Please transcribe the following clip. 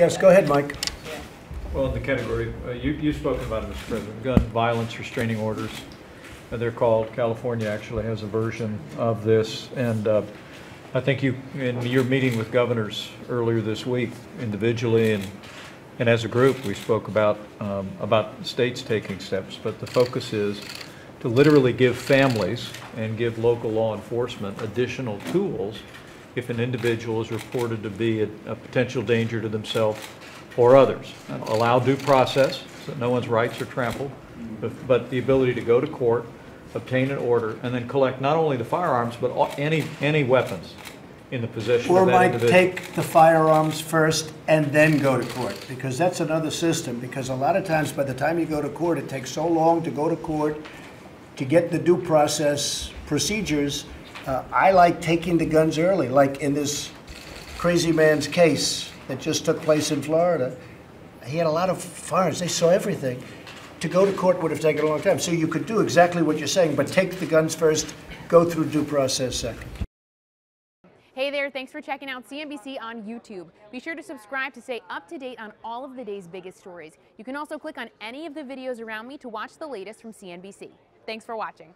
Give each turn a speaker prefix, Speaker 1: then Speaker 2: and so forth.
Speaker 1: Yes, go ahead, Mike.
Speaker 2: Well, in the category, uh, you, you've spoken about it, Mr. President, gun violence restraining orders. Uh, They're called, California actually has a version of this. And uh, I think you, in your meeting with governors earlier this week, individually and, and as a group, we spoke about, um, about states taking steps. But the focus is to literally give families and give local law enforcement additional tools if an individual is reported to be a, a potential danger to themselves or others. Allow due process, so that no one's rights are trampled, but, but the ability to go to court, obtain an order, and then collect not only the firearms, but all- any, any weapons in the possession
Speaker 1: Or
Speaker 2: of that
Speaker 1: Mike,
Speaker 2: individual.
Speaker 1: take the firearms first and then go to court, because that's another system, because a lot of times, by the time you go to court, it takes so long to go to court, to get the due process procedures. Uh, I like taking the guns early, like in this crazy man's case that just took place in Florida. He had a lot of firearms, they saw everything. To go to court would have taken a long time, so you could do exactly what you're saying, but take the guns first, go through due process second.
Speaker 3: Hey there, thanks for checking out CNBC on YouTube. Be sure to subscribe to stay up to date on all of the day's biggest stories. You can also click on any of the videos around me to watch the latest from CNBC. Thanks for watching.